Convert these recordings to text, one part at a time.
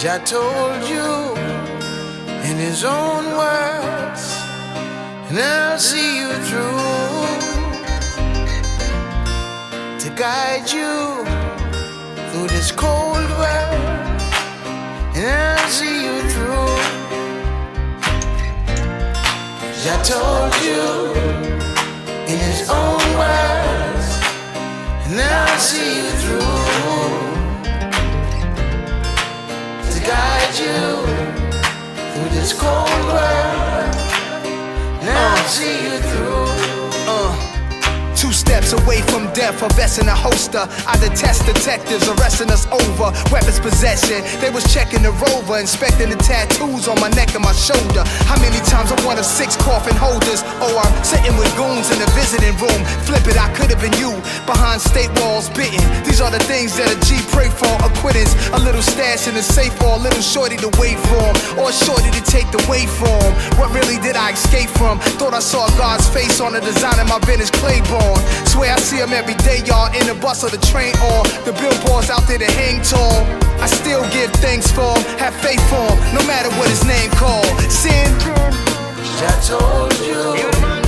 Jah told you in his own words, and I'll see you through to guide you through this cold world, and I'll see you through. Jah told you in his own words, and I'll see you through guide you through this cold world. And I'll see you through. Uh. Two steps away from death, a vest and a holster. I detest detectives arresting us over weapons possession. They was checking the rover, inspecting the tattoos on my neck and my shoulder. How many times I'm one of six coffin holders? Oh, I'm sitting with goons in the visiting room. Flip it, I could have been you behind state walls, bitten. These are the things that a G pray for. Acquittance, a little stash in the safe, or a little shorty to wait for, or a shorty to take the weight from. What really did I escape from? Thought I saw God's face on the design of my vintage Claiborne. Swear I see him every day, y'all, in the bus or the train or the billboards out there to hang tall. I still give thanks for him, have faith for him, no matter what his name called. Sin. Jah told you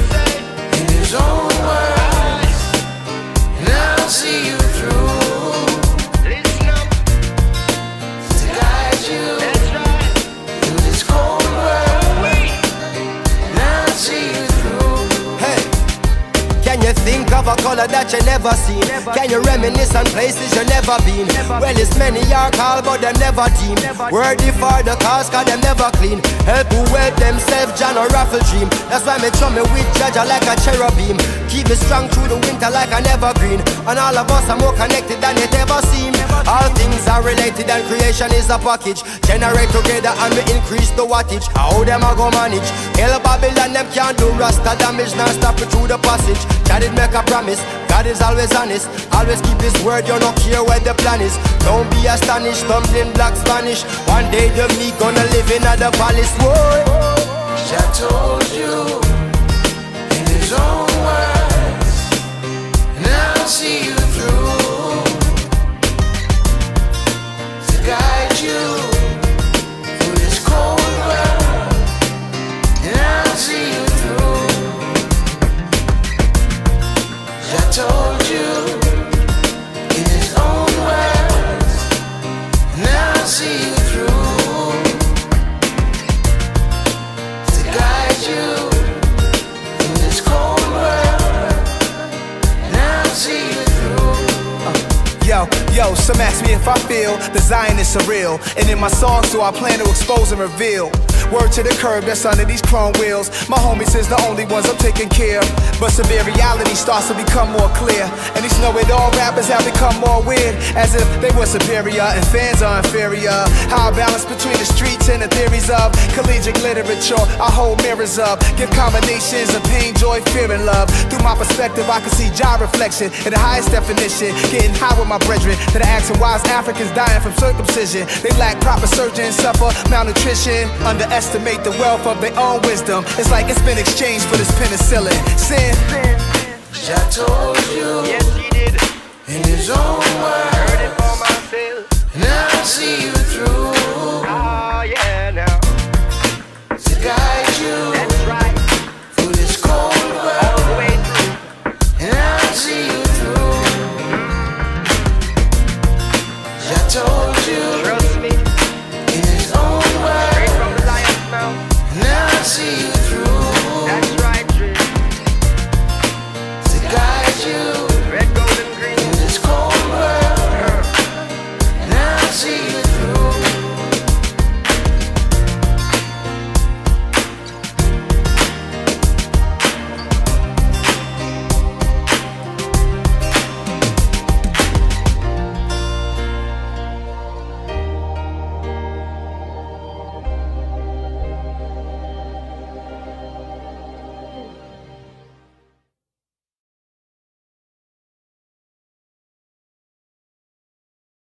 of a color that you never seen? Can you reminisce on places you never been? Well, it's many are called, but them never team. Worthy for the cause, cause them never clean. Help who help themselves, John or raffle dream. That's why me chum me with Jaja like a cherubim. Keep me strong through the winter like an evergreen. And all of us are more connected than it ever seemed. All things are related and creation is a package. Generate together and we increase the wattage. How them a go manage? Hell Babylon, them can't do rasta damage. Now stop it through the passage. God did make a promise. God is always honest. Always keep his word. You don't care where the plan is. Don't be astonished. Stumbling black Spanish. One day the me gonna live in the palace. Whoa. Jah told you in his own words, and I'll see you through to guide you Yo, yo, some ask me if I feel the Zionists are real. And in my songs, do I plan to expose and reveal? Word to the curb that's under these chrome wheels. My homies is the only ones I'm taking care of. But severe reality starts to become more clear. And these know it all rappers have become more weird. As if they were superior and fans are inferior. How I balance between the streets and the theories of collegiate literature. I hold mirrors up, give combinations of pain, joy, fear, and love. Through my perspective, I can see Jah reflection in the highest definition. Getting high with my brethren that are asking why is Africans dying from circumcision. They lack proper surgeons, suffer malnutrition, underestimate the wealth of their own wisdom. It's like it's been exchanged for this penicillin. Sin. Jah told you Yes, he did. in his own words, Heard it for myself. and I'll see you